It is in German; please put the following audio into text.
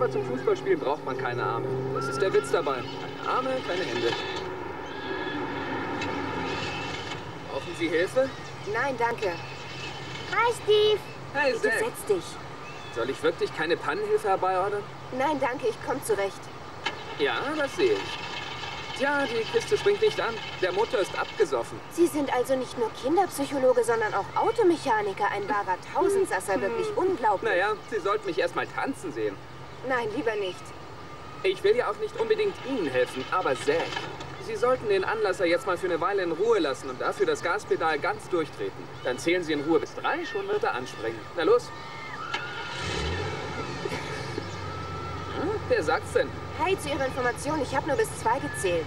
Aber zum Fußballspielen braucht man keine Arme. Das ist der Witz dabei. Keine Arme, keine Hände. Brauchen Sie Hilfe? Nein, danke. Hi, Steve. Hey, Bitte Zack. setz dich. Soll ich wirklich keine Pannenhilfe herbeiordern? Nein, danke, ich komme zurecht. Ja, das sehe ich. Tja, die Kiste springt nicht an. Der Motor ist abgesoffen. Sie sind also nicht nur Kinderpsychologe, sondern auch Automechaniker. Ein wahrer Tausendsasser, wirklich unglaublich. Naja, Sie sollten mich erst mal tanzen sehen. Nein, lieber nicht. Ich will ja auch nicht unbedingt Ihnen helfen, aber Zack. Sie sollten den Anlasser jetzt mal für eine Weile in Ruhe lassen und dafür das Gaspedal ganz durchtreten. Dann zählen Sie in Ruhe bis drei, schon wird er anspringen. Na los. Hm, wer sagt's denn? Hey, zu Ihrer Information, ich habe nur bis zwei gezählt.